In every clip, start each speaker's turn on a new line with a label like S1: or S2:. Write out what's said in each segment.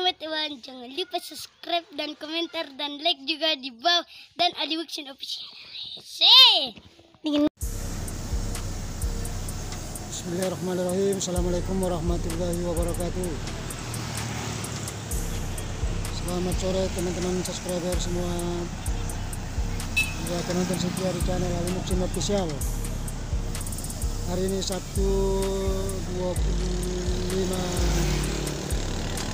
S1: teman-teman jangan lupa subscribe dan komentar dan like juga di bawah. Dan Ali Wixin Official. See.
S2: Bismillahirrahmanirrahim. Assalamualaikum warahmatullahi wabarakatuh. Selamat sore teman-teman subscriber semua. Ya penonton setia di channel Muksin Official. Hari ini Sabtu 25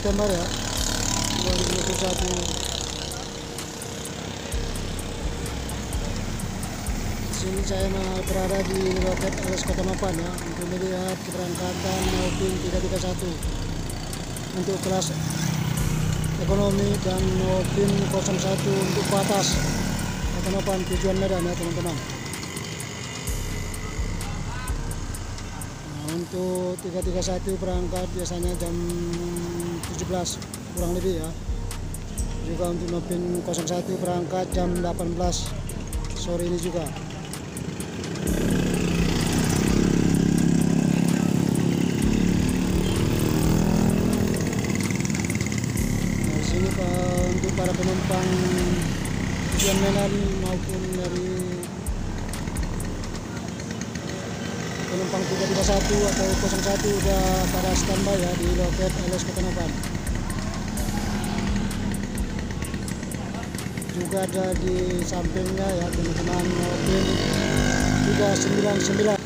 S2: September ya. 2021 sini saya berada di loket LS Kota Mapan ya. Untuk melihat keberangkatan mobil 331 untuk kelas ekonomi dan mobil 01 untuk batas Kota Mapan tujuan Medan ya teman-teman untuk 331 berangkat biasanya jam 17 kurang lebih ya. Juga untuk mobil 01 berangkat jam 18 sore ini juga. Sini Pak, untuk para penumpang tujuan Medan maupun dari penumpang 331 atau 01 sudah pada standby ya di loket LS Kota Mapan. Juga ada di sampingnya ya teman-teman mobil 399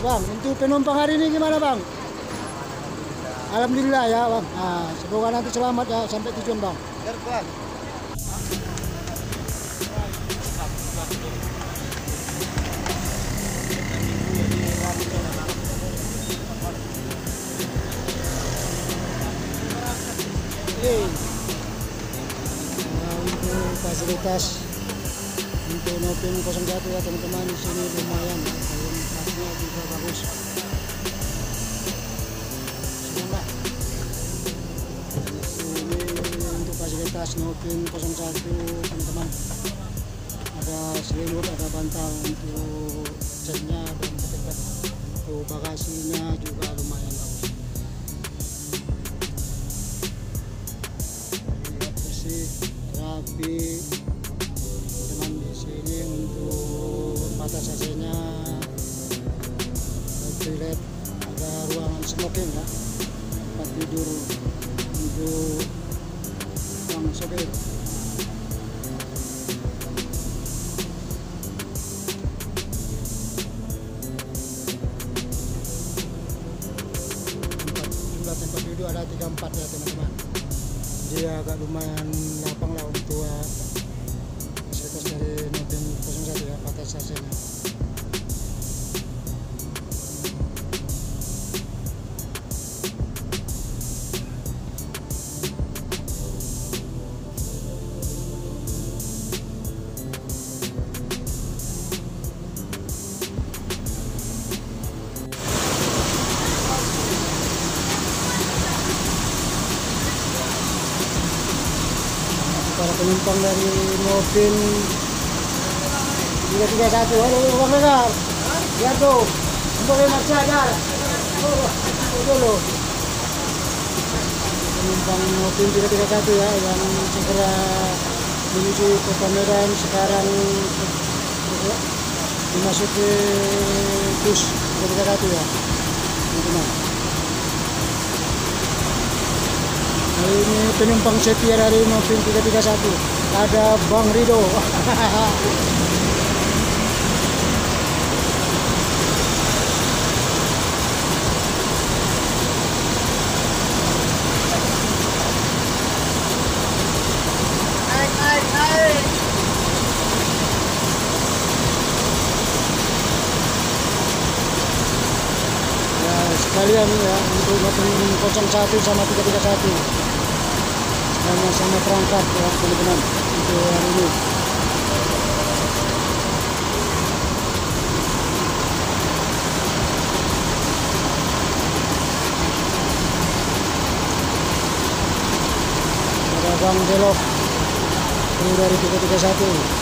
S2: Bang, untuk penumpang hari ini gimana bang? Alhamdulillah ya bang. Nah, semoga nanti selamat ya sampai tujuan bang. Nah, untuk fasilitas untuk Nopin 01 ya teman-teman di sini lumayan ya. Juga bagus. Semoga ini untuk fasilitas Nopin 01 teman-teman ada selimut, ada bantal untuk catnya dan dekat untuk bagasinya juga lumayan bagus. Lihat bersih, rapi, dia agak lumayan lapang lah untuk fasilitas dari Nobin 01 ya batas AC-nya penumpang dari mobil 331 halo Bang Regar lihat tuh. Boleh masih ada. Oh, dulu penumpang mobil 331 ya yang segera menuju kota Medan sekarang. Dimasuki bus 331 ya. Teman-teman ini penumpang setia dari Novin 331 ada Bang Rido. Ya, Kalian ya untuk 01 sama 331 sama-sama perangkat ya teman-teman untuk hari ini. Ada Bang Belok dari 331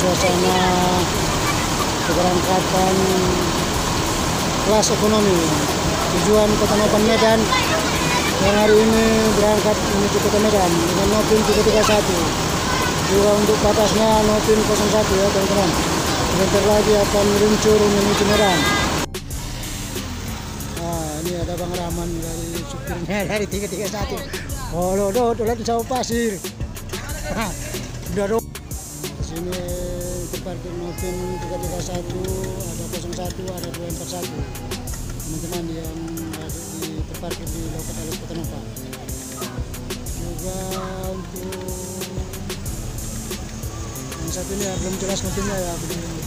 S2: suasana keberangkatan kelas ekonomi. Tujuan Kota Nopan Medan. Yang hari ini berangkat menuju Kota Medan dengan Nopin 331 juga untuk batasnya Nopin 01 ya teman-teman. Sebentar lagi akan meluncur menuju Medan. Nah ini ada Bang Rahman dari supirnya dari 331 oh lo do do lihat jauh pasir. Udah do di sini terparkir Novin 331 ada 01 ada 241 teman-teman yang ada di terparkir di loket alus Kota Nova. Juga untuk yang satu ini ya, belum jelas mobilnya ya begini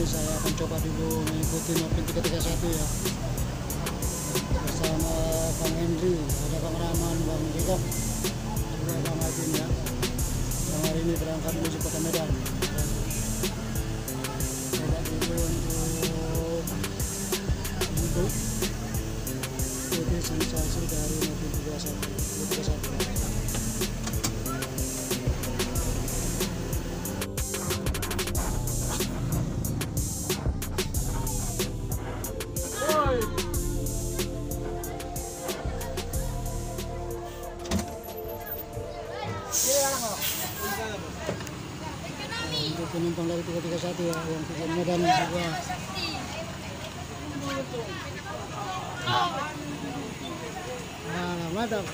S2: ini saya akan coba dulu mengikuti Nopin 331 ya. Bersama Bang Henry ada Bang Rahman Bang Jekok juga Bang Adin ya. Yang hari ini berangkat menuju kota Medan. Coba dulu untuk untuk ikuti sensasi dari Nopin 331 331 Medan juga nah mantap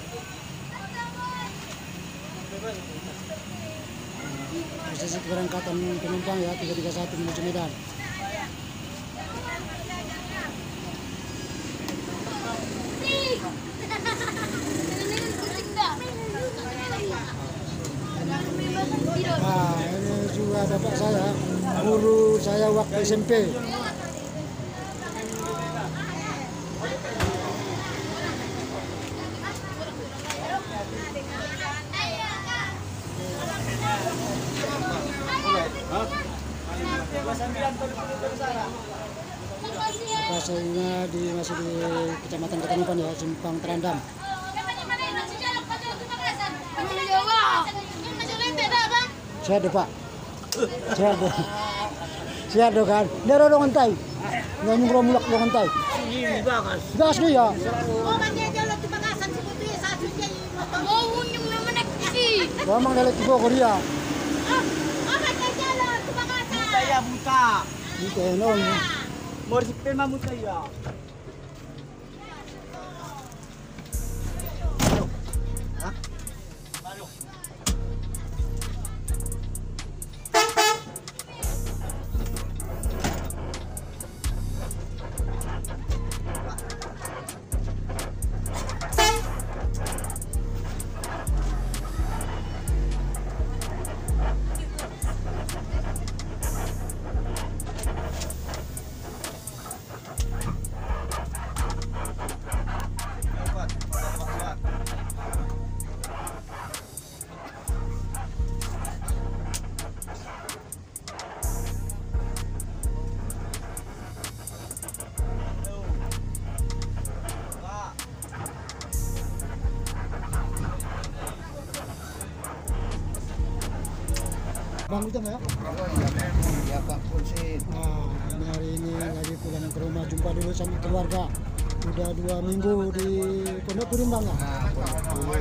S2: prosesi keberangkatan penumpang ya 331 menuju Medan nah juga bapak saya guru saya waktu SMP Lokasinya di masih di Kecamatan Ketanopan ya, Simpang Terandam. Sihat deh Pak. Sihat deh. Sihat deh kan. Dia ada dongan tay. Nyanyi mulak dongan tay. Gas nih ya. Mamang dalit ko ko dia.
S3: Saya buta.
S2: Dito non.
S3: Mau sipil mamu saya.
S2: Bang itu ya.
S3: Ya Pak Polisi.
S2: Nah, ini hari ini lagi pulang ke rumah jumpa dulu sama keluarga. Udah dua minggu di Pondok Kuring Bang ya.
S3: Nah, dulu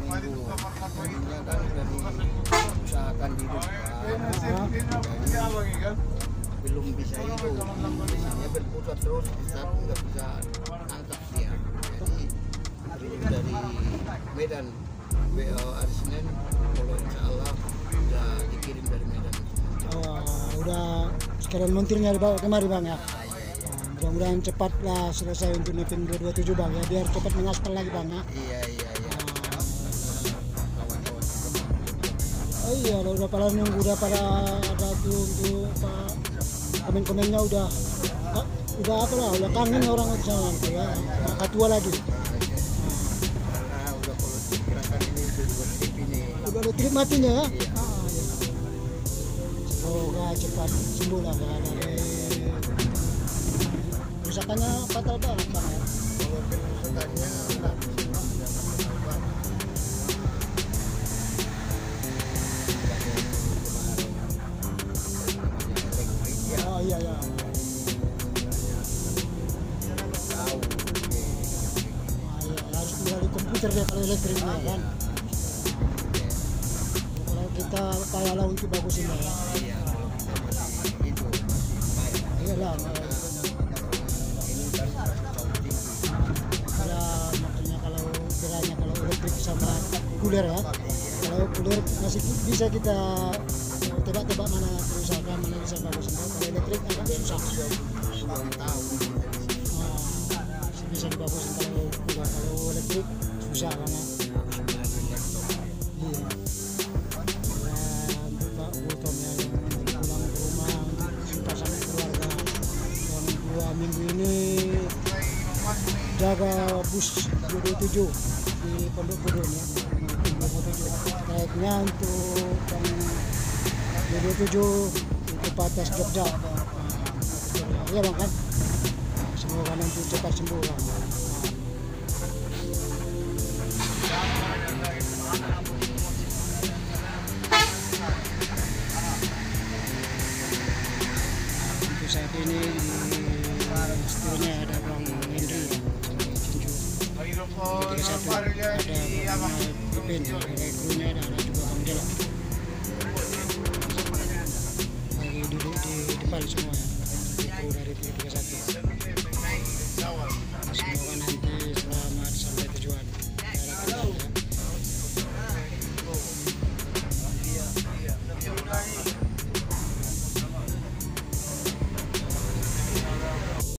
S3: minggu. Tadinya kan udah diusahakan di
S2: Nah,
S3: belum bisa hidup dia berpusat terus kita nggak bisa angkat dia jadi dari Medan BO hari Senin kalau insya Allah udah dikirim dari Medan
S2: Oh, udah sekalian montirnya dibawa kemari bang ya. Mudah-mudahan cepatlah selesai untuk Nepin 227 bang ya biar cepat mengaspal lagi bang ya.
S3: iya iya iya kawan-kawan
S2: Oh iya, udah, pada nunggu, udah pada ada tuh untuk komen-komennya udah ah, udah apa lah, udah kangen orang di sana nanti ya, Kakak tua lagi.
S3: udah kalau ini udah
S2: matinya ya. Cepat sembuh lah ya, dari kerusakannya fatal banget bang ya.
S3: kalau kerusakannya enggak
S2: Oh iya ya. Ah, iya, harus dari komputer deh kalau elektriknya kan. Kalau kita payahlah untuk bagusin lah ya. Iyalah, ya maksudnya kalau bedanya kalau elektrik sama kuler ya. Kalau kuler masih bisa kita tebak-tebak mana kerusakan, mana bisa bagusin. Kalau elektrik agak susah. Ah, bisa dibagusin kalau kuler. Kalau elektrik susah banget. Iya. Bus 27 di Pondok Gudul ya. 27. Tracknya untuk yang 27 itu batas Jogja. Iya bang kan? Semoga nanti cepat sembuh. Untuk saat ini di ada Ruben ada krunya ada ada juga Bang Delok lagi duduk di depan semua ya itu dari tiga satu semua